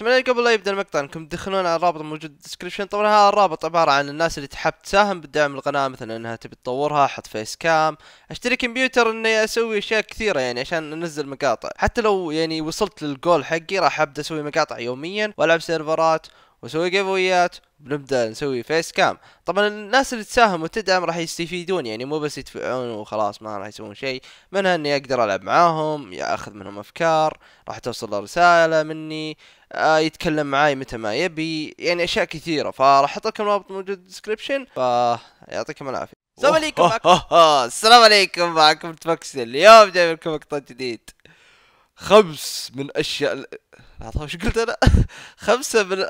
اتمنى قبل لا يبدا المقطع انكم تدخلون على الرابط الموجود بال description طبعا هذا الرابط عبارة عن الناس اللي تحب تساهم بالدعم القناة مثلا إنها تبي تطورها أحط face cam أشتري كمبيوتر إني أسوي أشياء كثيرة يعني عشان أنزل مقاطع. حتى لو يعني وصلت للجول حقي راح أبدأ أسوي مقاطع يوميا وألعب سيرفرات واسوي جيفويات بنبدا نسوي face cam طبعا الناس اللي تساهم وتدعم راح يستفيدون يعني مو بس يدفعون وخلاص ما راح يسوون شيء. منها إني أقدر ألعب معاهم أخذ منهم أفكار راح توصل له رسالة مني آه يتكلم معاي متى ما يبي يعني أشياء كثيرة. فراح أحط لكم الرابط موجود بال description فيعطيكم العافية. السلام عليكم. السلام عليكم. معكم تفكسل اليوم جايب لكم مقطع جديد. خمس من أشياء لحظة وش قلت أنا؟ خمسة من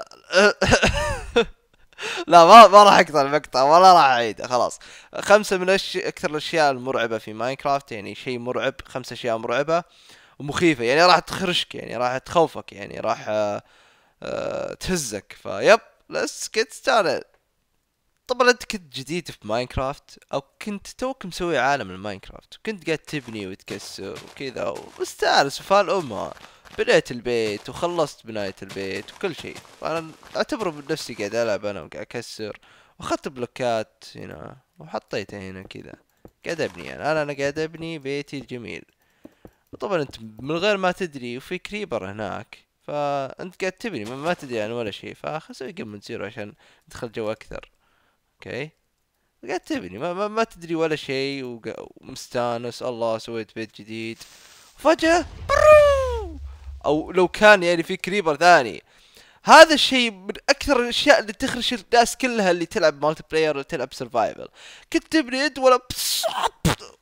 لا ما ما راح أقطع المقطع ولا راح اعيده خلاص. خمسة من أش... أكثر الأشياء المرعبة في ماينكرافت يعني شيء مرعب خمس أشياء مرعبة ومخيفة يعني راح تخرشك يعني راح تخوفك يعني راح آه... آه... تهزك ف let's get started طبعا أنت كنت جديد في ماينكرافت أو كنت توك مسوي عالم الماينكرافت وكنت قاعد تبني وتكسر وكذا ومستانس وفال امها بنيت البيت وخلصت بناية البيت وكل شيء. فانا اعتبر بنفسي قاعد ألعب أنا وقاعد أكسر. وأخذت بلوكات هنا وحطيتها هنا كذا. قاعد أبني أنا. أنا قاعد أبني بيتي الجميل. وطبعا أنت من غير ما تدري وفي creeper هناك فأنت قاعد تبني. ما تدري عن ولا شيء فخسوي game mode zero عشان ندخل جو أكثر. أوكي؟ قاعد تبني. ما, ما, ما تدري ولا شيء ومستانس. الله سويت بيت جديد. فجأة أو لو كان يعني في creeper ثاني. هذا الشيء من أكثر الأشياء اللي تخرش الناس كلها اللي تلعب multiplayer ولا تلعب survival كنت تبني انت ولا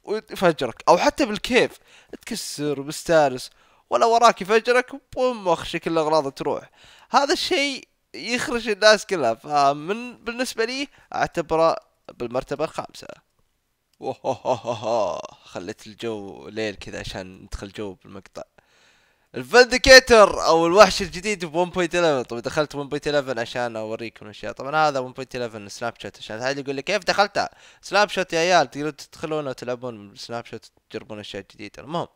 ويفجرك أو حتى بالكيف. تكسر ومستانس. ولا وراك يفجرك بوم اخر شيء كل الأغراض تروح. هذا الشيء يخرج الناس كلها. فمن بالنسبة لي أعتبره بالمرتبة الخامسة. خليت الجو ليل كذا عشان ندخل جو بالمقطع. الفنديكيتر أو الوحش الجديد ب 1.11 طبعا دخلت 1.11 عشان اوريكم الاشياء طبعا هذا 1.11 snapshot عشان هذا يقول لي كيف دخلتها snapshot يا عيال تقدرون تدخلون وتلعبون snapshot تجربون أشياء جديدة. المهم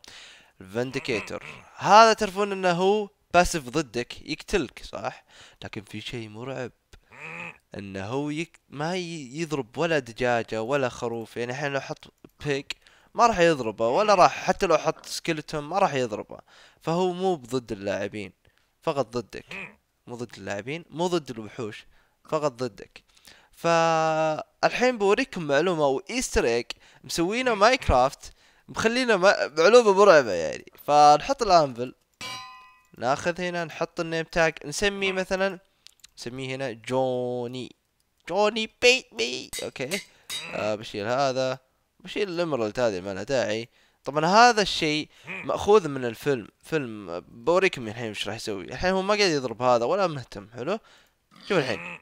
ال vindicator هذا تعرفون إنه هو passive ضدك يقتلك صح؟ لكن في شيء مرعب. إنه هو يك... ما يضرب ولا دجاجة ولا خروف. يعني الحين لو أحط pig ما راح يضربه ولا راح حتى لو حط skeleton ما راح يضربه. فهو مو ضد اللاعبين فقط ضدك. مو ضد اللاعبين مو ضد الوحوش فقط ضدك. فالحين بوريكم معلومة أو easter egg مسوينه ماينكرافت مخلينا معلومة مرعبة يعني. فنحط ال anvil ناخذ هنا نحط ال name tag نسميه مثلا نسميه هنا جوني جوني بيت مي okay. آه بشيل هذا. بشيل ال emerald هذه ما لها داعي. طبعا هذا الشيء مأخوذ من الفيلم فيلم بوريكم الحين إيش راح يسوي. الحين هو ما قاعد يضرب هذا ولا مهتم حلو؟ شوف الحين.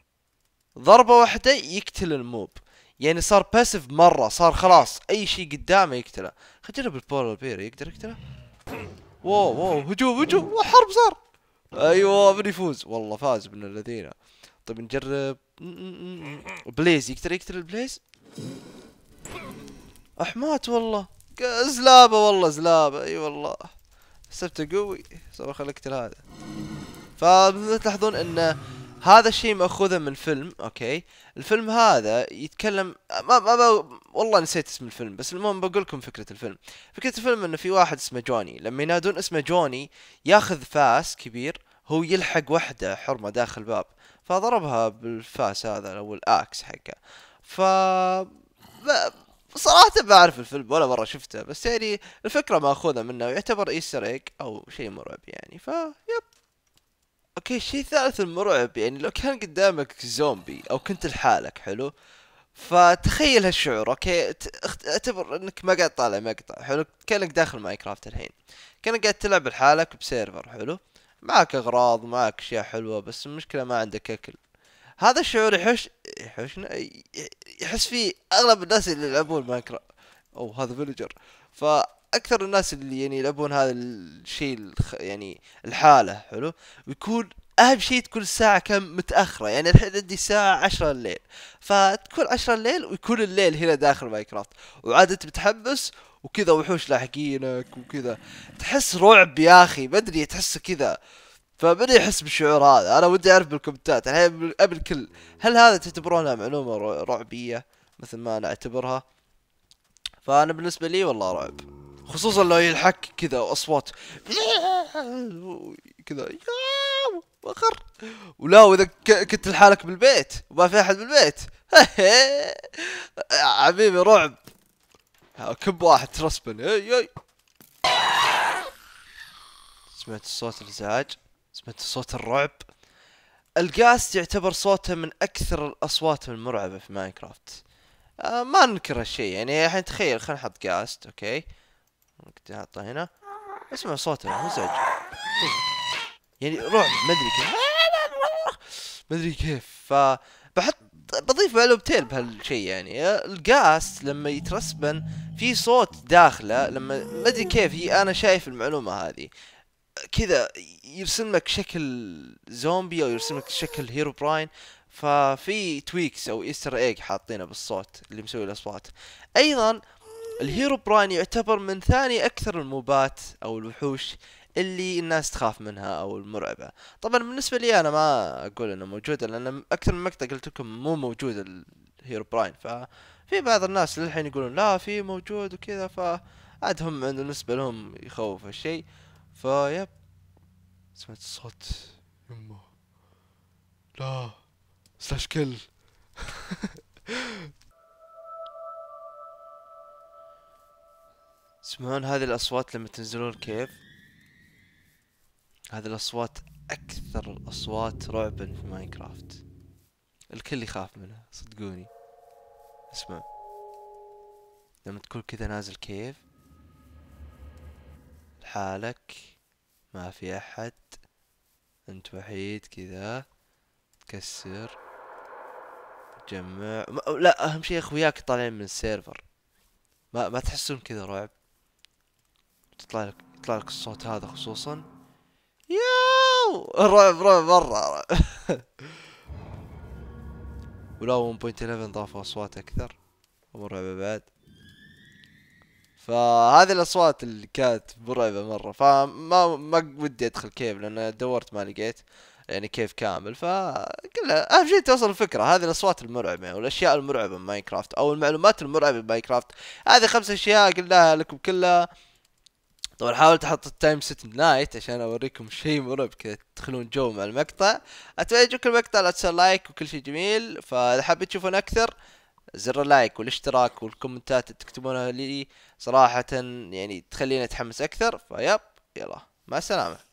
ضربة واحدة يقتل ال mob. يعني صار passive مرة صار خلاص أي شيء قدامه يقتله. خلينا نجرب ال polar bear يقدر يقتله؟ wow wow هجوم هجوم حرب صار. أيوه من يفوز. والله فاز من الذين. طيب نجرب. Blaze يقدر يقتل ال Blaze؟ احمات والله. زلابة والله زلابة. أي والله. حسبته قوي. سوى خليك هذا. فتلاحظون إن هذا الشيء مأخوذة من فيلم okay؟ الفيلم هذا يتكلم ما, ما, ما والله نسيت اسم الفيلم بس المهم بقول لكم فكرة الفيلم. فكرة الفيلم إنه في واحد اسمه جوني. لما ينادون اسمه جوني ياخذ فاس كبير هو يلحق وحدة حرمة داخل باب. فضربها بالفاس هذا أو ال axe حقه. ف صراحة ما اعرف الفيلم ولا مرة شفته بس يعني الفكرة ماخوذة منه ويعتبر Easter egg أو شيء مرعب يعني ف yep. okay الشيء الثالث المرعب يعني لو كان قدامك زومبي أو كنت لحالك حلو. فتخيل هالشعور okay أعتبر إنك ما قاعد طالع مقطع حلو. كأنك داخل ماينكرافت الحين. كأنك قاعد تلعب لحالك ب server حلو. معك أغراض معك أشياء حلوة بس المشكلة ما عندك أكل. هذا الشعور يحوش يحوشنا يحس فيه أغلب الناس اللي يلعبون ماينكرافت أو هذا villager فأكثر الناس اللي يعني يلعبون هذا الشيء الخ... يعني الحالة حلو؟ ويكون أهم شيء تكون الساعة كم متأخرة. يعني الحين عندي الساعة عشرة الليل. فتكون عشرة الليل ويكون الليل هنا داخل ماينكرافت. وعاد انت متحمس وكذا وحوش لاحقينك وكذا. تحس رعب يا أخي. ما أدري تحس كذا. فبدي يحس بالشعور هذا؟ أنا ودي أعرف بالكومنتات. الحين ابي الكل هل هذا تعتبرونها معلومة رعبية؟ مثل ما أنا أعتبرها. فأنا بالنسبة لي والله رعب. خصوصا لو يلحق كذا واصوات كذا وخر ولا وإذا كنت لحالك بالبيت وما في أحد بالبيت. حبيبي رعب. كم واحد ترسبن. سمعت الصوت الإزعاج؟ سمعت صوت الرعب. ال Ghast يعتبر صوته من أكثر الأصوات المرعبة في ماينكرافت. آه ما ننكر هالشيء يعني الحين تخيل خلينا نحط Ghast okay. ممكن نحطه هنا. اسمع صوته مزعج يعني رعب ما أدري كيف. ما أدري كيف. فبحط بضيف معلومتين بهالشيء يعني. ال Ghast لما يترسبن في صوت داخله لما ما أدري كيف هي أنا شايف المعلومة هذه. كذا يرسم لك شكل زومبي أو يرسم لك شكل Herobrine ففي tweaks أو Easter egg حاطينه بالصوت اللي مسوي الاصوات أيضا ال Herobrine يعتبر من ثاني أكثر الموبات أو الوحوش اللي الناس تخاف منها أو المرعبة. طبعا بالنسبة لي أنا ما أقول إنه موجودة لأن أكثر من مقطع قلت لكم مو موجود ال Herobrine ففي بعض الناس للحين يقولون لا في موجود وكذا فعاد هم بالنسبة لهم يخوف هالشيء ف yep سمعت الصوت. يمه لا slash kill تسمعون هذه الأصوات لما تنزلون ال cave هذه الأصوات أكثر الأصوات رعبا في ماينكرافت. الكل يخاف منها صدقوني. اسمع. لما تكون كذا نازل كيف؟ لحالك ما في أحد أنت وحيد كذا تكسر تجمع لا أهم شيء أخوياك طالعين من السيرفر. ما ما تحسون كذا رعب. تطلع لك يطلع لك الصوت هذا خصوصا. ياو! رعب رعب مرة ولو 1.11 ضافوا أصوات أكثر. ومرعبة بعد. فهذه الأصوات اللي كانت مرعبة مرة. فما ما ودي أدخل cave لأن دورت ما لقيت يعني cave كامل. ف أهم شيء توصل الفكرة. هذه الأصوات المرعبة والأشياء المرعبة بماينكرافت أو المعلومات المرعبة بماينكرافت هذه خمس أشياء قلناها لكم كلها. طبعا حاولت أحط ال time set night عشان أوريكم شيء مرعب كذا تدخلون جو مع المقطع. أتمنى يعجبكم المقطع لا تنسوا like وكل شيء جميل. فإذا حابين تشوفون أكثر زر ال like والاشتراك والكومنتات تكتبونها لي صراحة يعني تخليني أتحمس أكثر ف yep يلا مع السلامة.